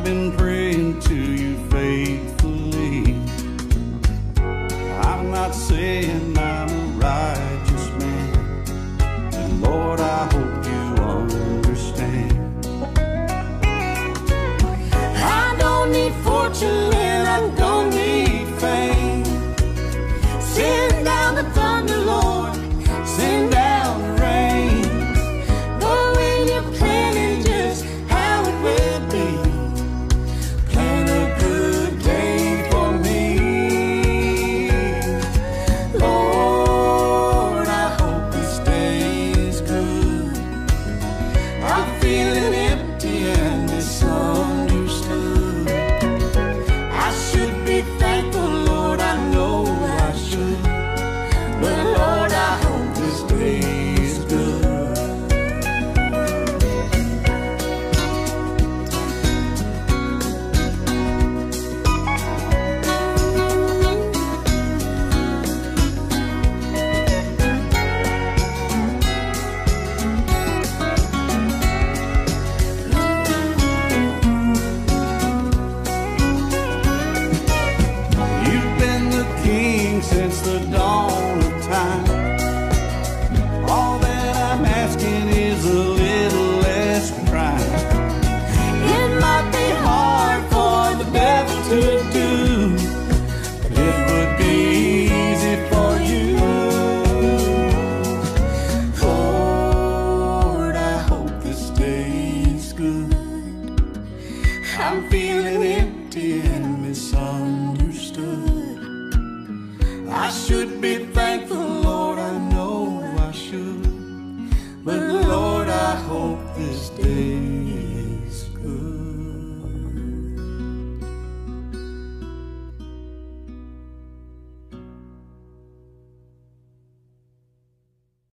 I've been praying to you faithfully. I'm not saying I'm a righteous man, but Lord, I hope you understand. I don't need fortune. since the dawn of time. All that I'm asking is a little less crime. It might be hard for the devil to do, but it would be easy for you. Lord, I hope this day good. I'm feeling empty and misunderstood. I should be thankful, Lord, I know I should. But Lord, I hope this day.